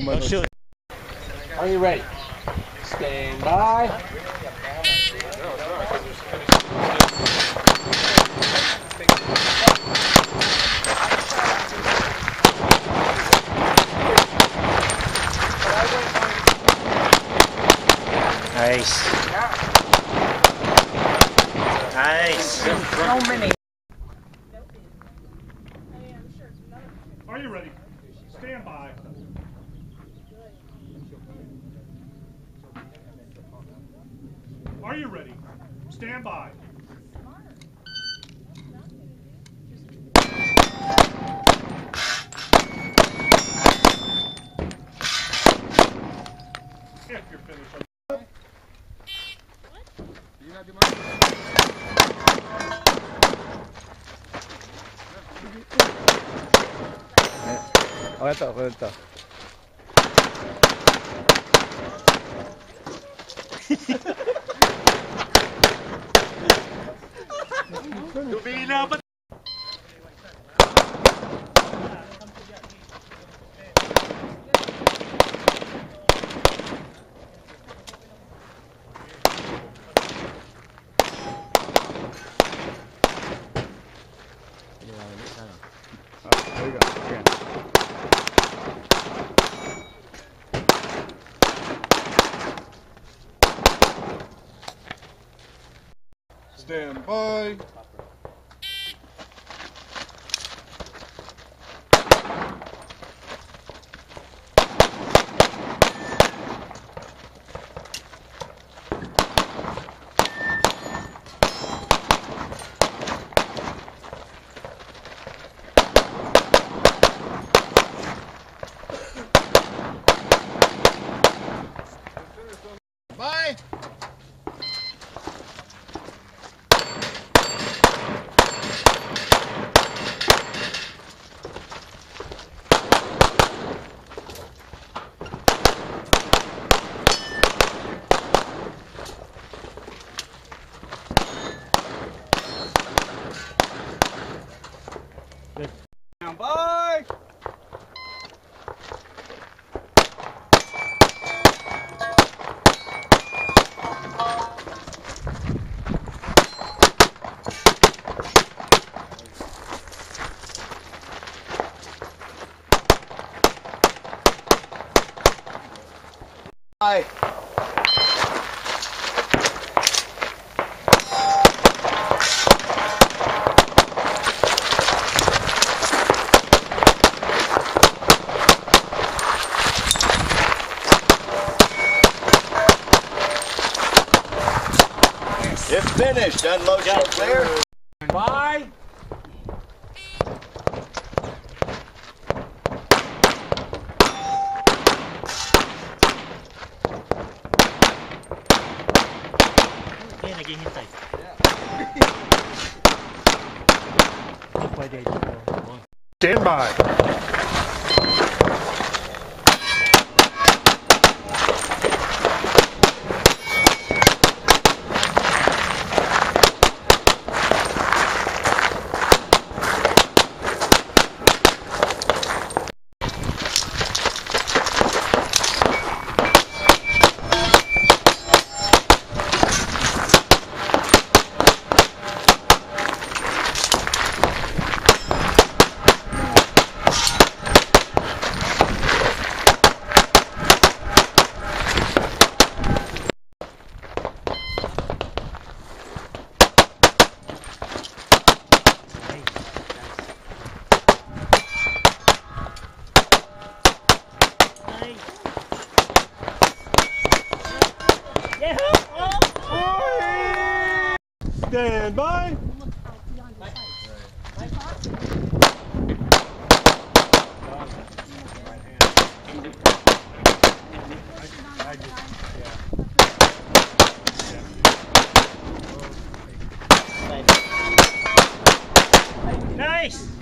Oh, shoot. Are you ready? Stand by. Nice. Nice. So many. Are you ready? Stand by. You ready? Stand by. If you're finished. Ito, eh, ito. Oh, there you go. Again. Bye. Stand by. Bye. It's finished. Unload your clear. By. Okay, naghihintay. Pwede ito. Stand by. Nice. Yeah! Oh! Stand by. Nice!